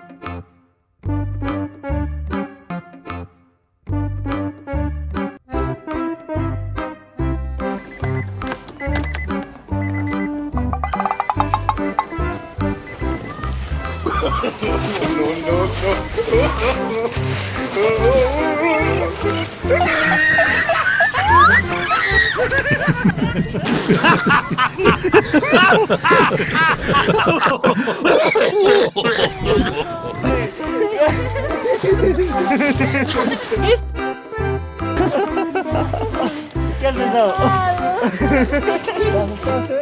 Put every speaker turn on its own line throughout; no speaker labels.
no, no, no. ¿Qué es ¿Te
asustaste?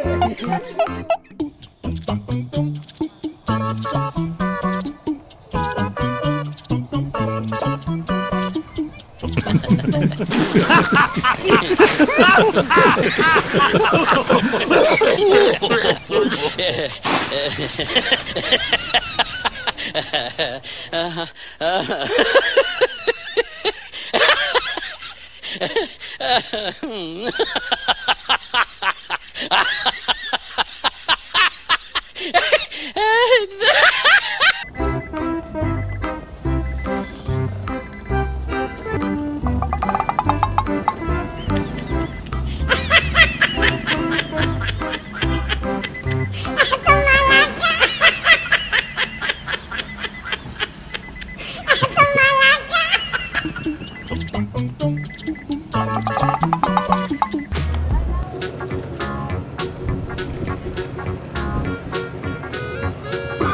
uh,
uh, uh.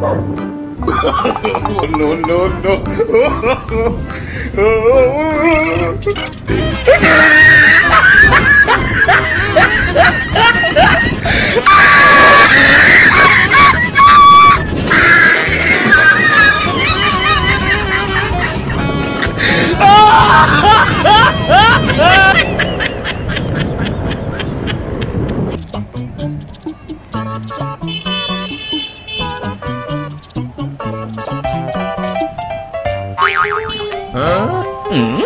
no, no, no. Mm?